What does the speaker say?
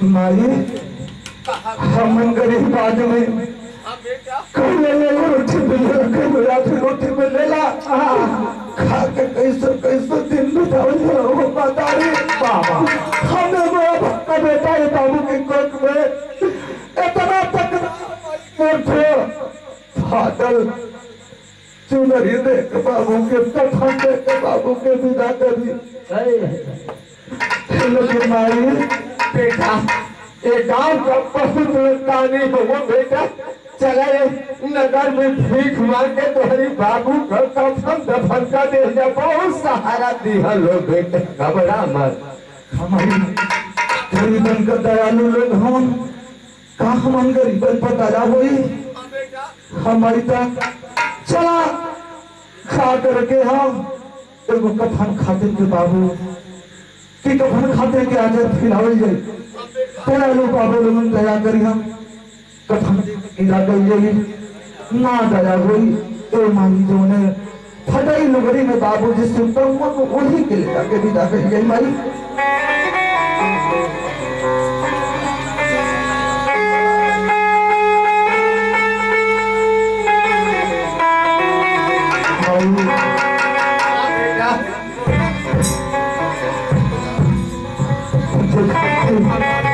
बेटा माई कहा हम गरीब आदमी। हाँ बेटा कहले ले रोटी मिले कहीं रात रोटी मिलेला खा के कैसे कैसे दिन बितावल हो पता रे बाबा हमें मेरा भक्का बेटा है बाबू के कोख में। इतना तक मोटे फादल चुनरी दे के बाबू के कफन दे के बाबू के विदा करी। लेकिन माई बेटा, ये गाँव का बहुत लड़कानी हो वो बेटा, चला नगर में भीख मांग के तुम्हारी बाबू घर कफन दफन का दे। बहुत सहारा दिया लो बेटे, घबरा मत। हमारी गरीबन का दयालु लोग हम का हम गरीबन पर दया हुई? हाँ हमारी तक चला खा करके हम एगो कफन खातिर के बाबू। कि कफन खाते के आज जाए। हाँ बेटा तेरा लोग बाबू लोगन दया करी हम। कफन गिरा गई जाई ना दया हुई तो मांगी जो ने फटाई लुगड़ी में बाबू जिस सुनता हूँ वो वही के लिए जाके भी जाके गई माई। Gracias.